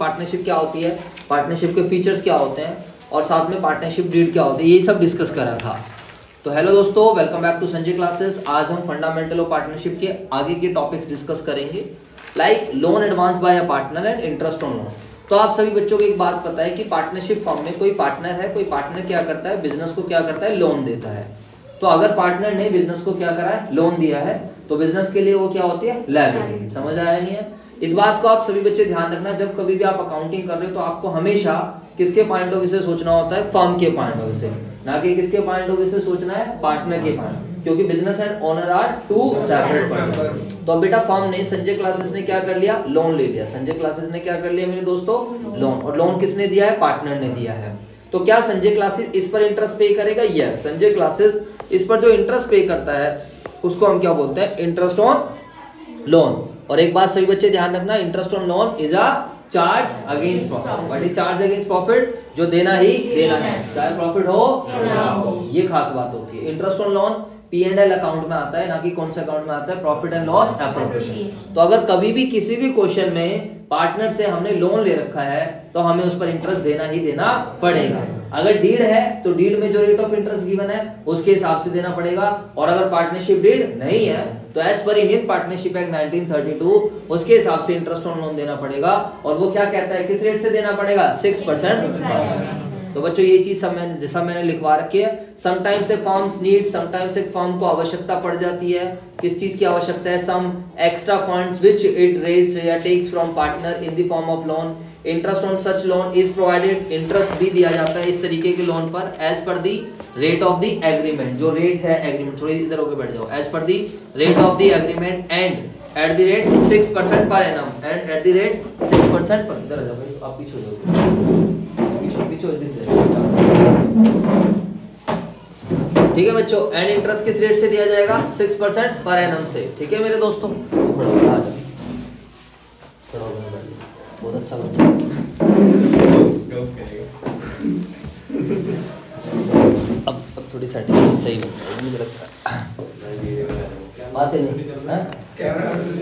Partnership क्या होती है? पार्टनरशिप के फीचर्स क्या होते हैं? और साथ में पार्टनरशिप डीड क्या होती है? ये सब डिस्कस करा था। तो हेलो दोस्तों welcome back to Sanjay classes आज हम फंडामेंटल ऑफ़ पार्टनरशिप के आगे के टॉपिक्स डिस्कस करेंगे। Like loan advance by a partner and interest on loan तो आप सभी बच्चों को एक बात पता है कि पार्टनरशिप फॉर्म में कोई पार्टनर है? कोई पार्टनर क्या करता है? बिज़नेस को क्या करता है? लोन देता है। तो अगर पार्टनर ने बिज़नेस को क्या करा है? लोन दिया है तो बिज़नेस के लिए वो क्या होती है? लाइबिलिटी समझ आया नहीं है? इस बात को आप सभी बच्चे ध्यान रखना, जब कभी भी आप अकाउंटिंग कर रहे हो तो आपको हमेशा किसके पॉइंट ऑफ़ व्यू से सोचना होता है? फर्म के पॉइंट ऑफ़ व्यू से। ना कि किसके पॉइंट ऑफ़ व्यू से सोचना है? पार्टनर के पॉइंट क्योंकि business and owner are two separate person तो बेटा फर्म ने, संजय क्लासेस ने क्या कर लिया? लोन ले लिया। संजय क्लासेस ने क्या कर लिया मेरे दोस्तों? लोन और लोन किसने दिया है? पार्टनर ने दिया है। तो क्या संजय क्लासेस इस पर इंटरेस्ट पे करेगा? यस संजय क्लासेस इस पर जो इंटरेस्ट पे करता है, उसको हम क्या बोलते हैं? इंटरेस्ट ऑन लोन और एक बात सभी बच्चे ध्यान रखना interest on loan is a charge against profit is charge against profit जो देना ही देना है। चाहे प्रॉफिट हो ये खास बात होती है। Interest on loan P and L account में आता है ना कि कौन से अकाउंट में आता है? प्रॉफिट एंड लॉस एप्रोप्रिएशन तो अगर कभी भी किसी भी क्वेश्चन में पार्टनर से हमने लोन ले रखा है तो हमें उस पर इंटरेस्ट देना ही देना पड़ेगा। अगर डीड है तो डीड में जो रेट ऑफ़ इंटरेस्ट गिवन है उसके हिसाब से देना पड़ेगा। और अगर पार्टनरशिप डीड नहीं है तो as per Indian partnership act 1932 उसके हिसाब से इंटरेस्ट ऑन लोन देना पड़ेगा, और वो क्या कहता है, किस रेट से देना पड़ेगा? सिक्स परसेंट तो बच्चों, ये चीज़ सब मैंने, जैसा मैंने लिखवा रखी है। Sometimes a forms need sometimes एक फॉर्म को आवश्यकता पड़ जाती है। किस चीज़ की आवश्यकता है? Some extra funds which it raise या takes from partner in the form of loan interest on such loan is provided interest भी दिया जाता है इस तरीके के लोन पर as per the rate of the agreement जो रेट है एग्रीमेंट थोड़ी इधर होकर बैठ जाओ. As per the rate of the agreement and at the rate six percent per annum and at the rate six percent per इधर आ जाओ भाई, आप पीछे हो जाओ. ठीक है बच्चों? एंड इंटरेस्ट किस रेट से दिया जाएगा? सिक्स परसेंट पर एनम से. ठीक है मेरे दोस्तों? बहुत अच्छा बच्चा अब अब थोड़ी सेटिंग सही बन है मुझे लगता है। बात नहीं हाँ?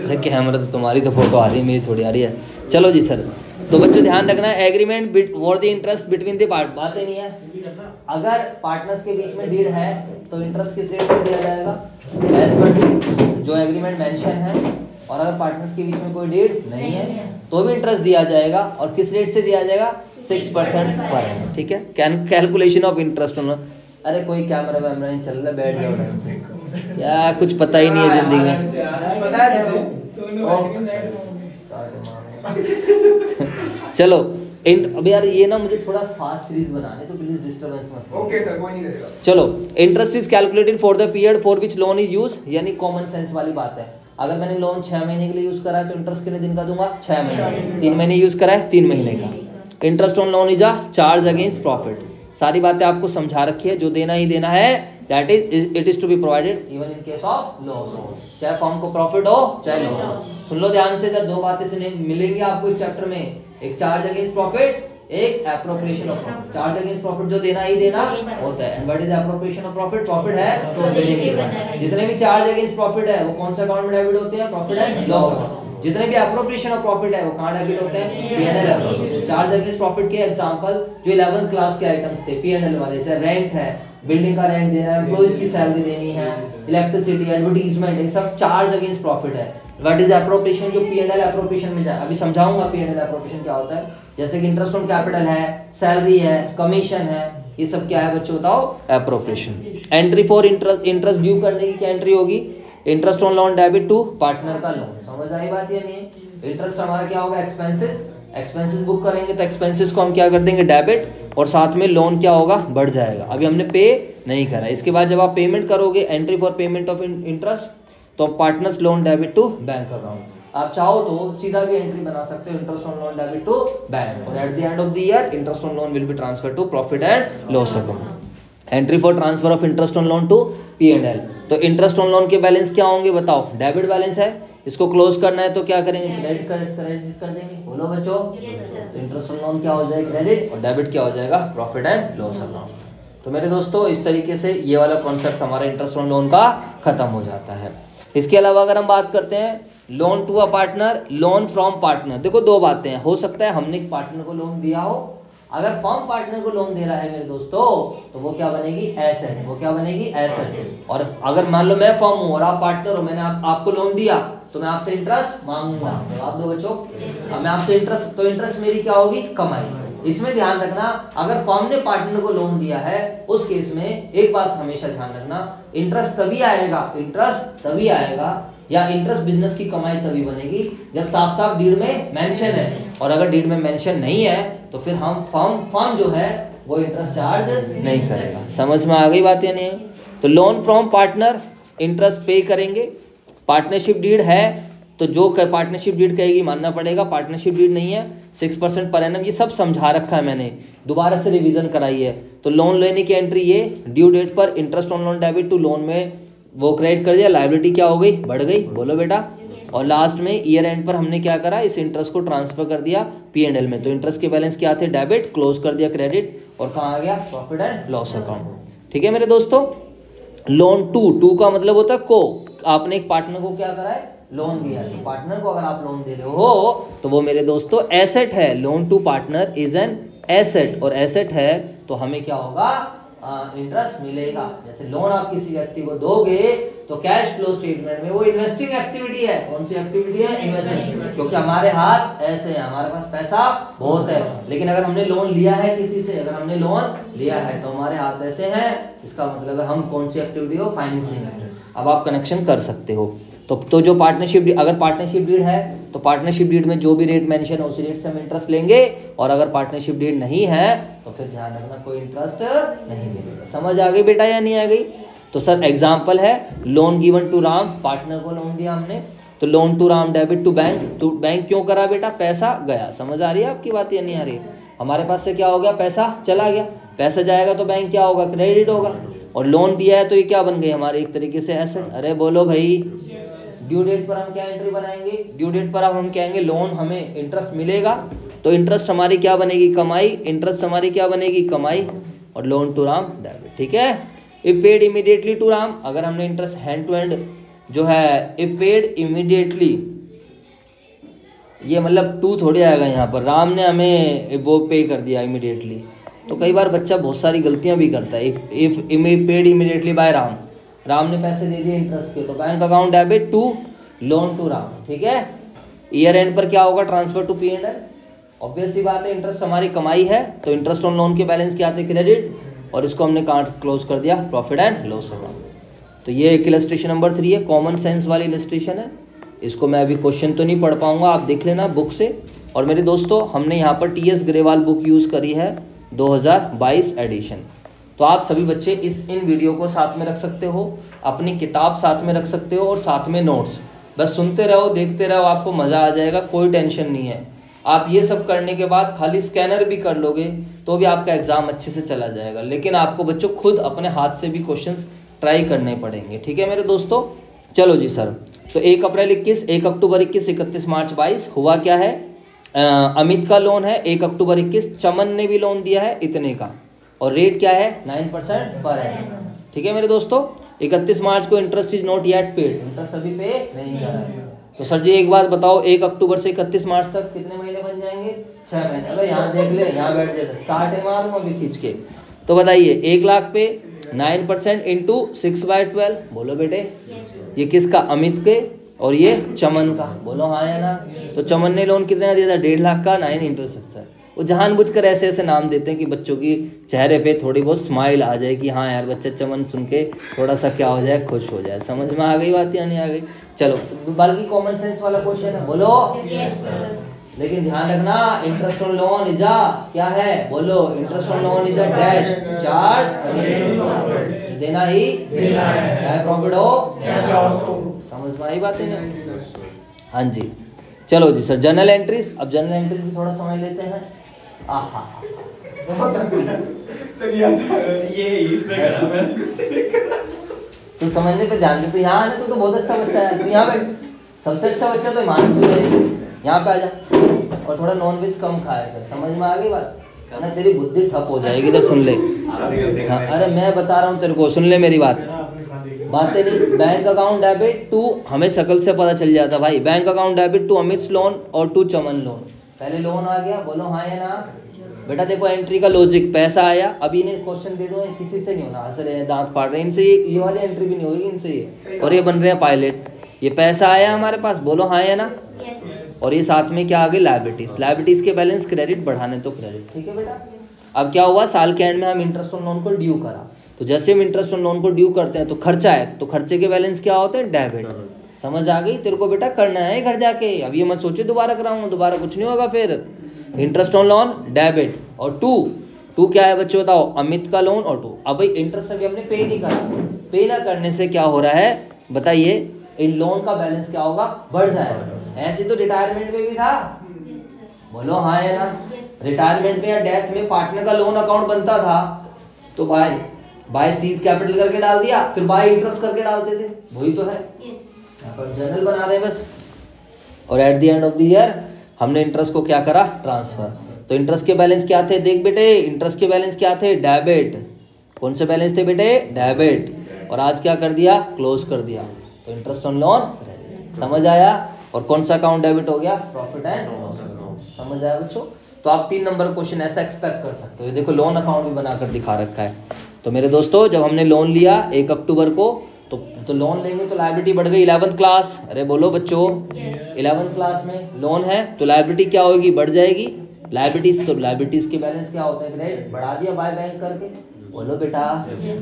अरे कैमरा तो तुम्हारी तो फ़ोटो आ रही है, मेरी थोड़ी आ रही है। चलो जी सर तो बच्चों ध्यान रखना agreement for the interest between the part बात नहीं है। अगर पार्टनर्स के बीच में डीड है तो इंटरेस्ट किस रेट से दिया जाएगा? एज पर जो एग्रीमेंट मेंशन है और अगर पार्टनर्स के बीच में कोई डेट नहीं नहीं है। तो भी इंटरेस्ट दिया जाएगा और किस रेट से दिया जाएगा? सिक्स परसेंट पर ठीक है? कैलकुलेशन ऑफ़ इंटरेस्ट अरे कोई कैमरा वैमरा नहीं चल रहा बैठ जाओ। ढंग से या कुछ पता ही नहीं है ज़िंदगी में। चलो अब यार ये ना मुझे थोड़ा फास्ट सीरीज़ बनाने तो प्लीज़ डिस्टरबेंस मत ओके सर कोई नहीं देगा। चलो interest is calculated for the period for which loan is use यानी कॉमन सेंस वाली बात है। अगर मैंने लोन छह महीने के लिए यूज़ करा है तो इंटरेस्ट कितने दिन का दूँगा? छह महीने। तीन महीने यूज़ करा है तीन महीने का। Interest on loan is a charge against profit सारी बातें आपको समझा रखी है जो देना ही देना है that is it is to be provided even in case of loss चाहे फॉर्म को प्रॉफिट हो चाहे लॉस सुन लो ध्यान से जब दो बातें सुने मिलेंगी आपको इस चैप्टर में। एक चार्ज अगेंस्ट प्रॉफिट एक appropriation of profit charge against profit जो देना ही देना होता है. And what is appropriation of profit profit है तो देने जितने भी चार्ज अगेंस्ट प्रॉफिट है वो कौन सा अकाउंट में डेबिट होते हैं? प्रॉफिट एंड लॉस जितने भी एप्रोप्रिएशन ऑफ़ प्रॉफिट है वो कहाँ डेबिट होते हैं? PNL appropriation charge against profit के एग्जांपल जो 11th क्लास के आइटम्स थे पीएनएल वाले जैसे रेंट है बिल्डिंग का रेंट देना है एम्प्लॉइज की सैलरी देनी है इलेक्ट्रिसिटी एडवर्टाइजमेंट ये सब चार्ज अगेंस्ट प्रॉफिट है. व्हाट इज़ एप्रोप्रिएशन जो पीएनएल एप्रोप्रिएशन में जाए अभी समझाऊँगा पीएनएल एप्रोप्रिएशन क्या होता है. जैसे कि इंटरेस्ट ऑन कैपिटल है सैलरी है कमीशन है ये सब क्या है बच्चों बताओ? Appropriation entry for interest interest due करने की क्या एंट्री होगी? Interest on loan debit to partner का लोन समझ आई बात या नहीं? इंटरेस्ट हमारा क्या होगा? एक्सपेंसेस एक्सपेंसेस बुक करेंगे तो एक्सपेंसेस को हम क्या कर देंगे? डेबिट और साथ में लोन क्या होगा? बढ़ जाएगा. अभी हमने पे नहीं करा. इसके बाद जब आप पेमेंट करोगे entry for payment of interest तो partners loan debit to bank account आप चाहो तो सीधा भी एंट्री बना सकते हो interest on loan debit to bank और at the end of the year interest on loan will be transfer to profit and loss account entry for transfer of interest on loan to P and L तो interest on loan के balance क्या होंगे बताओ? Debit balance है इसको close करना है तो क्या करेंगे? क्रेडिट कर क्रेडिट कर देंगे। बोलो बच्चों। तो इंटरेस्ट ऑन लोन क्या हो जाएगा? क्रेडिट और डेबिट क्या हो जाएगा? प्रॉफिट एंड लॉस अकाउंट तो मेरे दोस्तों इस तरीके से ये वाला कॉन्सेप्ट हमारा इंटरेस्ट ऑन लोन का खत्म हो जाता है। इसके अलावा अगर हम बात करते हैं loan to a partner loan from partner देखो दो बातें हैं। हो सकता है हमने पार्टनर को लोन दिया हो। अगर फर्म पार्टनर को लोन दे रहा है मेरे दोस्तों तो वो क्या बनेगी? एसेट वो क्या बनेगी? एसेट और अगर मान लो मैं फर्म हूँ और आप पार्टनर हो मैंने आप, आपको लोन दिया तो मैं आपसे इंटरेस्ट मांगूँगा। जवाब दो बच्चों अब मैं आपसे इंटरेस्ट तो इंटरेस्ट मेरी क्या होगी? कमाई। इसमें ध्यान रखना अगर फॉर्म ने पार्टनर को लोन दिया है उस केस में एक बात हमेशा ध्यान रखना इंटरेस्ट तभी आएगा इंटरेस्ट तभी आएगा या इंटरेस्ट बिज़नेस की कमाई तभी बनेगी जब साफ़ साफ़ डीड में मेंशन है। और अगर डीड में मेंशन नहीं है तो फिर हम फॉर्म फॉर्म जो है, वो इंटरेस्ट चार्ज नहीं करेगा। समझ में आ गई बात या नहीं? तो लोन फ्रॉम पार्टनर इंटरेस्ट पे करेंगे। पार्टनरशिप डीड है तो जो पार्टनरशिप डीड कहेगी, मानना पड़ेगा। पार्टनरशिप डीड नहीं है सिक्स परसेंट पर एनम ये सब समझा रखा है मैंने। दोबारा से रिवीजन कराई है। तो लोन लेने की एंट्री ये ड्यू डेट पर interest on loan debit to loan में वो क्रेडिट कर दिया लाइबिलिटी क्या हो गई? बढ़ गई। बोलो बेटा। और लास्ट में ईयर एंड पर हमने क्या करा? इस इंटरेस्ट को ट्रांसफ़र कर दिया पी एंड एल में। तो इंटरेस्ट के बैलेंस क्या थे? डेबिट क्लोज कर दिया क्रेडिट और कहाँ आ गया? प्रॉफिट एंड लॉस अकाउंट ठीक है मेरे दोस्तों? लोन टू टू का मतलब होता है को आपने एक पार्टनर को क्या करा है? लोन दिया। तो पार्टनर को अगर आप लोन दे रहे हो तो वो मेरे दोस्तों एसेट है। Loan to partner is an asset और एसेट है तो हमें क्या होगा? इंटरेस्ट मिलेगा। जैसे लोन आप किसी व्यक्ति को दोगे तो कैश फ्लो स्टेटमेंट में वो इन्वेस्टिंग एक्टिविटी है। कौन सी एक्टिविटी है? इन्वेस्टमेंट क्योंकि हमारे हाथ ऐसे हैं हमारे पास पैसा बहुत है। लेकिन अगर हमने लोन लिया है किसी से अगर हमने लोन लिया है तो हमारे हाथ ऐसे हैं। इसका मतलब है हम कौन सी एक्टिविटी हो? फाइनेंसिंग अब आप कनेक्शन कर सकते हो। तो तो जो पार्टनरशिप अगर पार्टनरशिप डीड है तो पार्टनरशिप डीड में जो भी रेट मेंशन है, उसी रेट से हम इंटरेस्ट लेंगे। और अगर पार्टनरशिप डीड नहीं है तो फिर ध्यान रखना, कोई इंटरेस्ट नहीं मिलेगा। समझ आ गई बेटा या नहीं आ गई? तो सर एग्ज़ाम्पल है loan given to Ram partner को लोन दिया हमने। तो loan to Ram debit to bank तो बैंक क्यों करा बेटा? पैसा गया। समझ आ रही है आपकी बात या नहीं आ रही? हमारे पास से क्या हो गया? पैसा चला गया। पैसा जाएगा तो बैंक क्या होगा? क्रेडिट होगा। और लोन दिया है तो ये क्या बन गई? हमारे एक तरीके से एसेट अरे बोलो भाई। ड्यू डेट पर हम क्या एंट्री बनाएँगे? ड्यू डेट पर अब हम कहेंगे लोन हमें इंटरेस्ट मिलेगा। तो इंटरेस्ट हमारी क्या बनेगी? कमाई। इंटरेस्ट हमारी क्या बनेगी? कमाई और लोन टू राम डेबिट ठीक है? If paid immediately to Ram अगर हमने इंटरेस्ट हैंड टू हैंड जो है इफ़ पेड इमीडिएटली ये मतलब टू थोड़ी आएगा यहाँ पर। राम ने हमें वो पे कर दिया इमीडिएटली तो कई बार बच्चा बहुत सारी गलतियाँ भी करता है। If if paid immediately by Ram Ram ने पैसे दे दिए इंटरेस्ट के तो bank account debit to loan to Ram, ठीक है? ईयर एंड पर क्या होगा? Transfer to P and L obvious सी बात है इंटरेस्ट हमारी कमाई है तो इंटरेस्ट ऑन लोन के बैलेंस क्या आते क्रेडिट और इसको हमने कार्ड क्लोज कर दिया प्रॉफिट एंड लॉस अकाउंट तो ये एक इलस्ट्रेशन नंबर थ्री है कॉमन सेंस वाली इलस्ट्रेशन है। इसको मैं अभी क्वेश्चन तो नहीं पढ़ पाऊँगा, आप देख लेना बुक से। और मेरे दोस्तों, हमने यहाँ पर T S Grewal book use करी है 2022 एडिशन तो आप सभी बच्चे इस इन वीडियो को साथ में रख सकते हो अपनी किताब साथ में रख सकते हो और साथ में नोट्स बस सुनते रहो देखते रहो आपको मज़ा आ जाएगा कोई टेंशन नहीं है। आप ये सब करने के बाद खाली स्कैनर भी कर लोगे तो भी आपका एग्ज़ाम अच्छे से चला जाएगा। लेकिन आपको बच्चों खुद अपने हाथ से भी क्वेश्चंस ट्राई करने पड़ेंगे। ठीक है मेरे दोस्तों? चलो जी सर। तो एक अप्रैल इक्कीस एक अक्टूबर इक्कीस इकतीस मार्च बाईस हुआ क्या है? आ, अमित का लोन है एक अक्टूबर इक्कीस चमन ने भी लोन दिया है इतने का। और रेट क्या है? नाइन परसेंट पर है ठीक है मेरे दोस्तों? इकतीस मार्च को interest is not yet paid interest अभी पे नहीं कर रहा है। तो सर जी एक बात बताओ एक अक्टूबर से इकतीस मार्च तक कितने महीने बन जाएँगे? छह महीने। अगर यहाँ देख ले यहाँ बैठ जाए चार मार अभी खींच के। तो बताइए एक लाख पे nine percent into six by twelve बोलो बेटे। ये किसका? अमित के? और ये चमन का? बोलो हाँ या ना? तो चमन ने लोन कितना दिया था? डेढ़ लाख का? नाइन इंटू सिक्स वो जानबूझकर ऐसे ऐसे नाम देते हैं कि बच्चों की चेहरे पे थोड़ी बहुत स्माइल आ जाए कि हाँ यार बच्चा चमन सुन के थोड़ा सा क्या हो जाए खुश हो जाए। समझ में आ गई बात या नहीं आ गई? चलो बल्कि कॉमन सेंस वाला क्वेश्चन है बोलो। लेकिन ध्यान रखना इंटरेस्ट ऑन लोन इज़ क्या है? बोलो interest on loan is a dash charge देना ही चाहे प्रॉफिट हो समझ में आई बात है ना? हाँ जी। चलो जी सर जर्नल एंट्रीज अब जर्नल एंट्रीज भी थोड़ा समय लेते हैं। तू समझने पे ध्यान दे तो यहाँ आने से तो बहुत अच्छा बच्चा है। तू यहाँ बैठ सबसे अच्छा बच्चा तो मानसू है। यहाँ पे आ जा। और थोड़ा नॉन वेज कम खाया कर। समझ में आ गई बात? ना तेरी बुद्धि ठप हो जाएगी इधर सुन ले। हाँ, अरे मैं बता रहा हूँ तेरे को सुन ले मेरी बात। बातें नहीं बैंक अकाउंट डेबिट टू हमें शकल से पता चल जाता भाई। Bank account debit to Amit loan और टू चमन लोन पहले लोन आ गया बोलो हाँ या ना? बेटा देखो एंट्री का लॉजिक पैसा आया अभी इन्हें क्वेश्चन दे दो किसी से नहीं होना हंस रहे हैं दांत फाड़ रहे हैं इनसे ये ये वाली एंट्री भी नहीं होगी इनसे ये। और ये बन रहे हैं पायलट ये पैसा आया हमारे पास बोलो हाँ या ना? और ये साथ में क्या आ गई लाइबिलिटीज लाइबिलिटीज के बैलेंस क्रेडिट बढ़ाने तो क्रेडिट ठीक है बेटा? अब क्या हुआ? साल के एंड में हम इंटरेस्ट ऑन लोन को ड्यू करा। तो जैसे हम इंटरेस्ट ऑन लोन को ड्यू करते हैं तो खर्चा है तो खर्चे के बैलेंस क्या होते हैं? डेबिट समझ आ गई तेरे को बेटा करना है घर जाके। अभी ये मत सोचे दोबारा कराऊँगा दोबारा कुछ नहीं होगा फिर। इंटरेस्ट ऑन लोन डेबिट और टू टू क्या है बच्चों बताओ? अमित का लोन और टू अब भाई इंटरेस्ट अभी हमने पे नहीं करा। पे ना करने से क्या हो रहा है? बताइए इन लोन का बैलेंस क्या होगा? बढ़ जाएगा। ऐसे तो रिटायरमेंट में भी था? बोलो हाँ या ना? रिटायरमेंट में या डेथ में पार्टनर का लोन अकाउंट बनता था। तो भाई बाय सीज कैपिटल करके डाल दिया फिर बाय इंटरेस्ट करके डालते थे। वही तो है। जनरल बना रहे बस। और at the end of the year हमने इंटरेस्ट को क्या करा? ट्रांसफ़र तो इंटरेस्ट के बैलेंस क्या थे? देख बेटे इंटरेस्ट के बैलेंस क्या थे? डेबिट कौन से बैलेंस थे बेटे? डेबिट और आज क्या कर दिया? क्लोज कर दिया। तो इंटरेस्ट ऑन लोन समझ आया? और कौन सा अकाउंट डेबिट हो गया? प्रॉफिट एंड लॉस समझ आया बच्चों? तो आप तीन नंबर क्वेश्चन ऐसा एक्सपेक्ट कर सकते हो। देखो लोन अकाउंट भी बनाकर दिखा रखा है। तो मेरे दोस्तों, जब हमने लोन लिया एक अक्टूबर को तो तो लोन लेंगे तो लाइबिलिटी बढ़ गई इलेवंथ क्लास अरे बोलो बच्चों इलेवंथ क्लास में लोन है तो लाइबिलिटी क्या होगी? बढ़ जाएगी। लाइबिलिटीज तो लाइबिलिटीज के बैलेंस क्या होते हैं क्रेडिट बढ़ा दिया बाय बैंक करके। बोलो बेटा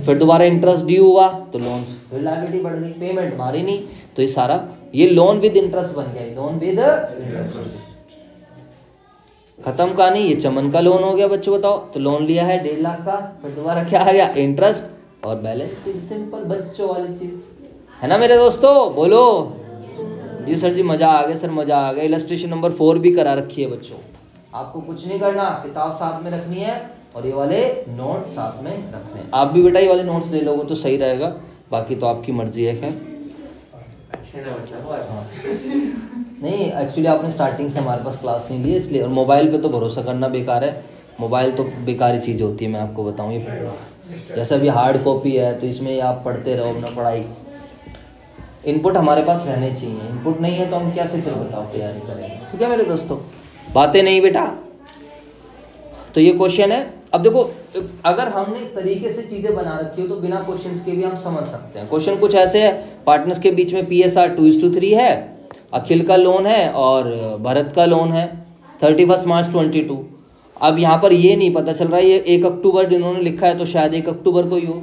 फिर दोबारा इंटरेस्ट ड्यू हुआ तो लोन फिर लाइबिलिटी बढ़ गई पेमेंट मारी नहीं। तो ये सारा ये लोन विद इंटरेस्ट बन गया लोन विद इंटरेस्ट खत्म का नहीं ये चमन का लोन हो गया बच्चों बताओ। तो लोन लिया है डेढ़ लाख का फिर दोबारा क्या आ गया? इंटरेस्ट और बैलेंस सिंपल बच्चों वाली चीज़। है ना मेरे दोस्तों? बोलो। जी सर जी मज़ा आ गया सर मज़ा आ गया। इलस्ट्रेशन नंबर फोर भी करा रखी है बच्चों। आपको कुछ नहीं करना किताब साथ में रखनी है और ये वाले नोट साथ में रखने आप भी बेटा ये वाले नोट्स ले लोगे तो सही रहेगा। बाकी तो आपकी मर्ज़ी है खैर। मतलब हाँ। नहीं एक्चुअली आपने स्टार्टिंग से हमारे पास क्लास नहीं ली इसलिए। और मोबाइल पे तो भरोसा करना बेकार है। मोबाइल तो बेकार चीज़ होती है मैं आपको बताऊँ। ये जैसा भी हार्ड कॉपी है तो इसमें आप पढ़ते रहो अपना पढ़ाई। इनपुट हमारे पास रहने चाहिए। इनपुट नहीं है तो हम कैसे फिर बताओ तैयारी करेंगे? ठीक है मेरे दोस्तों। बातें नहीं बेटा। तो ये क्वेश्चन है। अब देखो अगर हमने तरीके से चीज़ें बना रखी हो तो बिना क्वेश्चंस के भी हम समझ सकते हैं। क्वेश्चन कुछ ऐसे है। पार्टनर्स के बीच में P S R two is two three है। अखिल का लोन है और भरत का लोन है। Thirty first March twenty two अब यहाँ पर ये नहीं पता चल रहा है, ये एक अक्टूबर इन्होंने लिखा है तो शायद एक अक्टूबर को ही हो।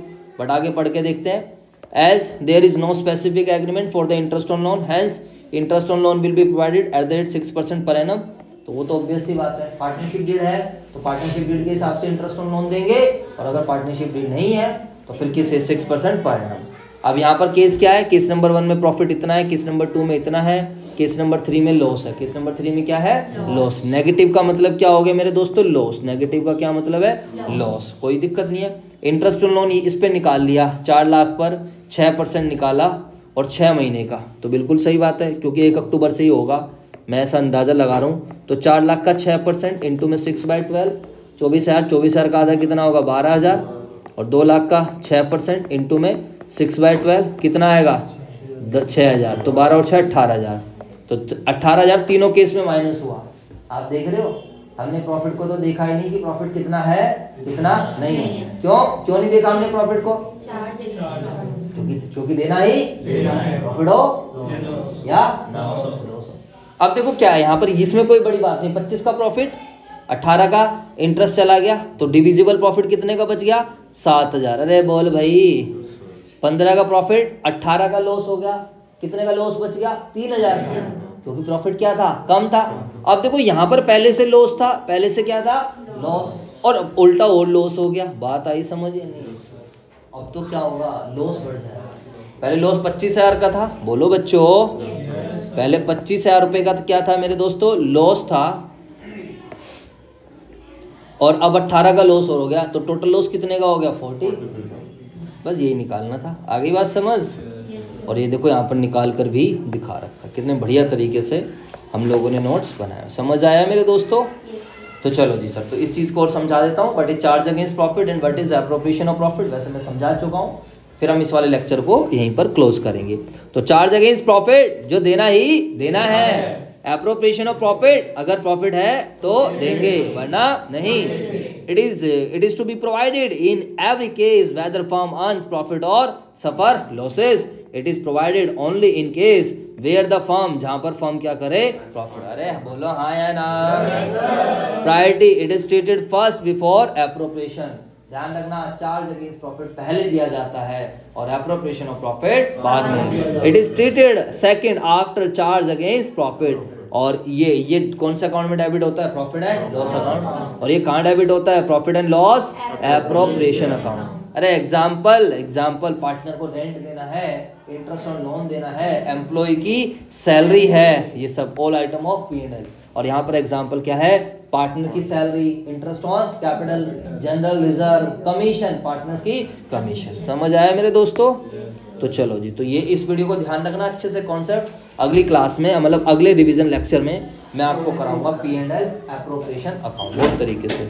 बट आगे पढ़ के देखते हैं। As there is no specific agreement for the interest on loan hence interest on loan will be provided at the rate six percent per annum तो वो तो ऑब्वियस सी बात है। पार्टनरशिप डीड है तो पार्टनरशिप डीड के हिसाब से इंटरेस्ट ऑन लोन देंगे। और अगर पार्टनरशिप डीड नहीं है तो फिर किस सिक्स परसेंट पर एनम अब यहाँ पर केस क्या है? केस नंबर वन में प्रॉफिट इतना है केस नंबर टू में इतना है केस नंबर थ्री में लॉस है। केस नंबर थ्री में क्या है? लॉस नेगेटिव का मतलब क्या हो गया मेरे दोस्तों? लॉस नेगेटिव का क्या मतलब है? लॉस कोई दिक्कत नहीं है। इंटरेस्ट ऑन लोन इस पर निकाल लिया। चार लाख पर छः परसेंट निकाला और छः महीने का। तो बिल्कुल सही बात है, क्योंकि एक अक्टूबर से ही होगा। मैं ऐसा अंदाज़ा लगा रहा हूँ। तो चार लाख का छः परसेंट इंटू में सिक्स बाई ट्वेल्व चौबीस हज़ार चौबीस हज़ार का आधा कितना होगा? बारह हज़ार। और दो लाख का छः परसेंट इंटू में सिक्स बाई ट्वेल्व कितना आएगा? छः हज़ार। तो बारह और छः अट्ठारह हज़ार। तो अट्ठारह हज़ार तीनों केस में माइनस हुआ। आप देख रहे हो? हमने प्रॉफिट को तो देखा ही नहीं कि प्रॉफिट कितना है कितना नहीं है। क्यों? क्यों नहीं देखा हमने प्रॉफिट को? क्योंकि क्योंकि देना ही प्रॉफिट हो। या ना अब देखो क्या है यहाँ पर इसमें कोई बड़ी बात नहीं। पच्चीस का प्रॉफिट अट्ठारह का इंटरेस्ट चला गया तो डिविजिबल प्रॉफिट कितने का बच गया? सात हज़ार। अरे बोल भाई। पंद्रह का प्रॉफिट अट्ठारह का लॉस हो गया। कितने का लॉस बच गया? तीन हज़ार का। क्योंकि प्रॉफिट क्या था? कम था। अब देखो यहाँ पर पहले से लॉस था। पहले से क्या था? लॉस और उल्टा और लॉस हो गया। बात आई समझ नहीं? अब तो क्या होगा? लॉस बढ़ जाएगा। पहले लॉस पच्चीस हज़ार का था। बोलो बच्चों। पहले पच्चीस हज़ार रुपये का क्या था मेरे दोस्तों? लॉस था। और अब अट्ठारह का लॉस हो गया। तो टोटल लॉस कितने का हो गया? फोर्टी बस यही निकालना था। आगे बात समझ? और ये देखो यहाँ पर निकाल कर भी दिखा रखा। कितने बढ़िया तरीके से हम लोगों ने नोट्स बनाए। समझ आया मेरे दोस्तों? तो चलो जी सर तो इस चीज़ को और समझा देता हूँ। But is charge against profit and what is appropriation of profit वैसे मैं समझा चुका हूँ। फिर हम इस वाले लेक्चर को यहीं पर क्लोज करेंगे। तो चार्ज अगेंस्ट प्रॉफिट जो देना ही देना है। अप्रोप्रिएशन ऑफ़ प्रॉफिट अगर प्रॉफिट है तो देंगे वरना नहीं। It is it is to be provided in every case whether firm earns profit और suffer losses it is provided only in case where the firm जहाँ पर फर्म क्या करे? प्रॉफिट अरे बोलो हाँ या ना? Priority it is treated first before appropriation ध्यान रखना चार्ज अगेंस्ट प्रॉफिट पहले दिया जाता है और अप्रोप्रिएशन ऑफ़ प्रॉफिट बाद में. It is treated second after charge against profit और ये ये कौन सा अकाउंट में डेबिट होता है? प्रॉफिट एंड लॉस अकाउंट और ये कहाँ डेबिट होता है? Profit and loss appropriation account अरे एग्ज़ाम्पल एग्ज़ाम्पल पार्टनर को रेंट देना है इंटरेस्ट ऑन लोन देना है एम्प्लॉय की सैलरी है, ये सब all item of P and L और यहाँ पर एग्ज़ाम्पल क्या है? पार्टनर की salary interest on capital general reserve commission partners की कमीशन समझ आया मेरे दोस्तों? तो चलो जी तो ये इस वीडियो को ध्यान रखना अच्छे से कॉन्सेप्ट अगली क्लास में मतलब अगले रिवीजन लेक्चर में मैं आपको कराऊँगा P and L appropriation account बहुत तरीके से।